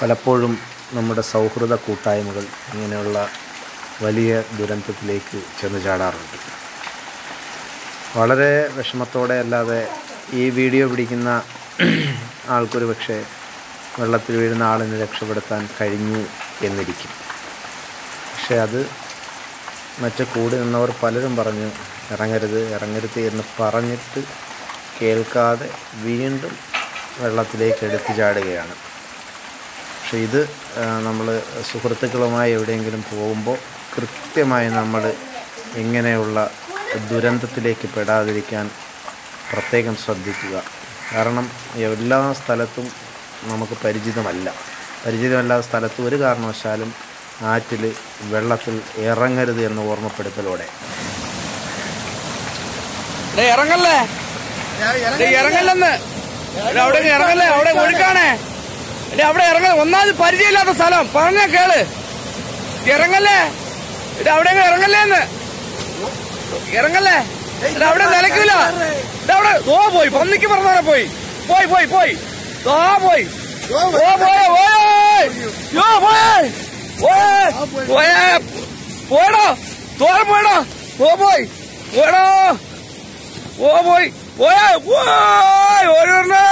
പലപ്പോഴും നമ്മുടെ സൗഹൃദ കൂട്ടായ്മകൾ ഇങ്ങനെയുള്ള വലിയ ദുരന്തത്തിലേക്ക് ചെന്ന് ചാടാറുണ്ട്. വളരെ വിഷമത്തോടെ അല്ലാതെ ഈ വീഡിയോ പിടിക്കുന്ന ആൾക്കൊരു പക്ഷേ വെള്ളത്തിൽ വീഴുന്ന ആളിനെ രക്ഷപ്പെടുത്താൻ കഴിഞ്ഞു എന്നിരിക്കും. പക്ഷേ അത് മറ്റു കൂടി നിന്നവർ പലരും പറഞ്ഞു ഇറങ്ങരുത് ഇറങ്ങരുത് എന്ന് പറഞ്ഞിട്ട് കേൾക്കാതെ വീണ്ടും വെള്ളത്തിലേക്ക് എടുത്തു ചാടുകയാണ്. പക്ഷേ ഇത് നമ്മൾ സുഹൃത്തുക്കളുമായി എവിടെയെങ്കിലും പോകുമ്പോൾ കൃത്യമായി നമ്മൾ ഇങ്ങനെയുള്ള ദുരന്തത്തിലേക്ക് പെടാതിരിക്കാൻ പ്രത്യേകം ശ്രദ്ധിക്കുക. കാരണം എല്ലാ സ്ഥലത്തും നമുക്ക് പരിചിതമല്ല. പരിചിതമല്ലാത്ത സ്ഥലത്ത് ഒരു കാരണവശാലും ആറ്റിൽ വെള്ളത്തിൽ ഇറങ്ങരുത് എന്ന് ഓർമ്മപ്പെടുത്തലോടെ. ഇറങ്ങല്ലേ? ഇറങ്ങല്ലേ അവിടെ ഇറങ്ങല്ലേ? അവിടെ ഒഴുക്കാണേ ഡേ അവിടെ ഇറങ്ങ ഒന്നാമത് പരിചയമില്ലാത്ത സ്ഥലം പറഞ്ഞ കേൾ ഇറങ്ങല്ലേ ഡേ അവിടെ ഇറങ്ങല്ലേന്ന് ഇറങ്ങല്ലേ ഡേ അവിടെ നിലക്കില്ല ഡേ അവിടെ ഓ പോയി പന്നിക്ക് പറഞ്ഞാലെ പോയി പോയി പോയി പോയി ആ പോയി ഓ പോയ യോ പോയേ പോയേ പോയേ പോയടോ തോരം പോയടോ ഓ പോയി പോയടോ ഓ പോയി പോയേ ഓരോരുന്നേ